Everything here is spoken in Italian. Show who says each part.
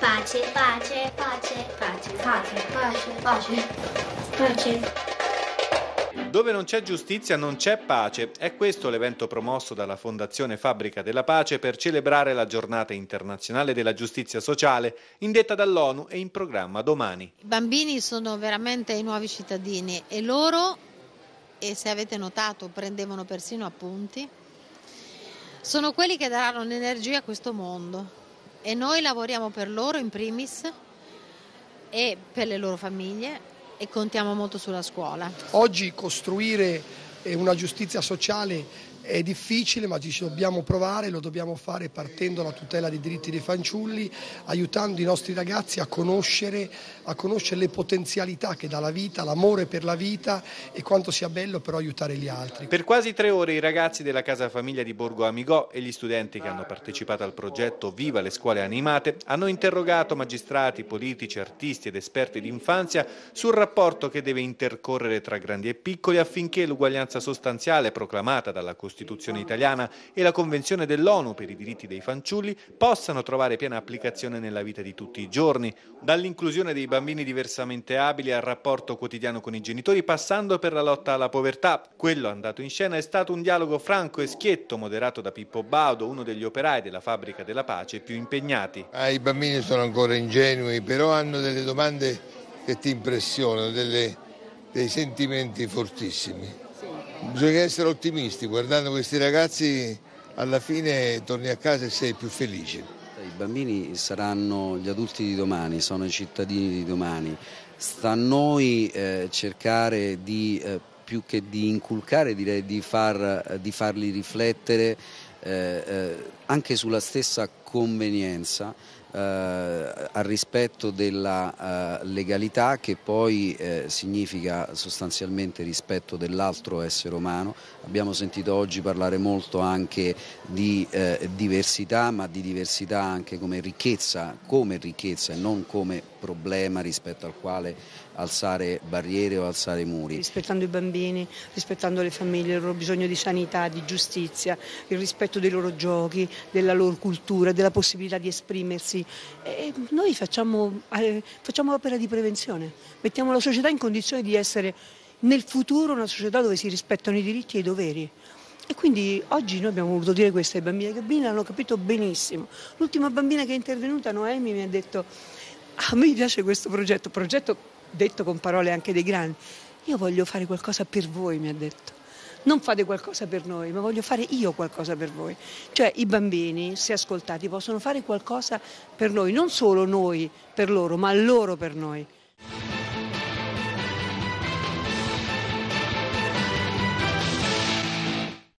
Speaker 1: pace, pace, pace, pace, pace, pace, pace, pace.
Speaker 2: Dove non c'è giustizia non c'è pace. È questo l'evento promosso dalla Fondazione Fabbrica della Pace per celebrare la giornata internazionale della giustizia sociale, indetta dall'ONU e in programma domani.
Speaker 3: I bambini sono veramente i nuovi cittadini e loro, e se avete notato, prendevano persino appunti, sono quelli che daranno energia a questo mondo e noi lavoriamo per loro in primis e per le loro famiglie e contiamo molto sulla scuola.
Speaker 4: Oggi costruire una giustizia sociale è difficile ma ci dobbiamo provare, lo dobbiamo fare partendo dalla tutela dei diritti dei fanciulli, aiutando i nostri ragazzi a conoscere, a conoscere le potenzialità che dà la vita, l'amore per la vita e quanto sia bello però aiutare gli altri.
Speaker 2: Per quasi tre ore i ragazzi della Casa Famiglia di Borgo Amigò e gli studenti che hanno partecipato al progetto Viva le scuole animate hanno interrogato magistrati, politici, artisti ed esperti d'infanzia sul rapporto che deve intercorrere tra grandi e piccoli affinché l'uguaglianza sostanziale proclamata dalla Costituzione Costituzione italiana e la Convenzione dell'ONU per i diritti dei fanciulli possano trovare piena applicazione nella vita di tutti i giorni, dall'inclusione dei bambini diversamente abili al rapporto quotidiano con i genitori, passando per la lotta alla povertà. Quello andato in scena è stato un dialogo franco e schietto, moderato da Pippo Baudo, uno degli operai della Fabbrica della Pace più impegnati.
Speaker 5: Ah, I bambini sono ancora ingenui, però hanno delle domande che ti impressionano, delle, dei sentimenti fortissimi. Bisogna essere ottimisti, guardando questi ragazzi alla fine torni a casa e sei più felice.
Speaker 6: I bambini saranno gli adulti di domani, sono i cittadini di domani. Sta a noi eh, cercare di, eh, più che di inculcare, direi di, far, di farli riflettere eh, eh anche sulla stessa convenienza eh, al rispetto della eh, legalità che poi eh, significa sostanzialmente rispetto dell'altro essere umano. Abbiamo sentito oggi parlare molto anche di eh, diversità, ma di diversità anche come ricchezza, come ricchezza e non come problema rispetto al quale alzare barriere o alzare muri.
Speaker 7: Rispettando i bambini, rispettando le famiglie, il loro bisogno di sanità, di giustizia, il rispetto dei loro giochi, della loro cultura, della possibilità di esprimersi. E noi facciamo, eh, facciamo opera di prevenzione, mettiamo la società in condizione di essere nel futuro una società dove si rispettano i diritti e i doveri. E quindi oggi noi abbiamo voluto dire questo ai bambini, che bambini hanno capito benissimo. L'ultima bambina che è intervenuta, Noemi, mi ha detto a me piace questo progetto, progetto detto con parole anche dei grandi. Io voglio fare qualcosa per voi, mi ha detto. Non fate qualcosa per noi, ma voglio fare io qualcosa per voi. Cioè i bambini, se ascoltati, possono fare qualcosa per noi, non solo noi per loro, ma loro per noi.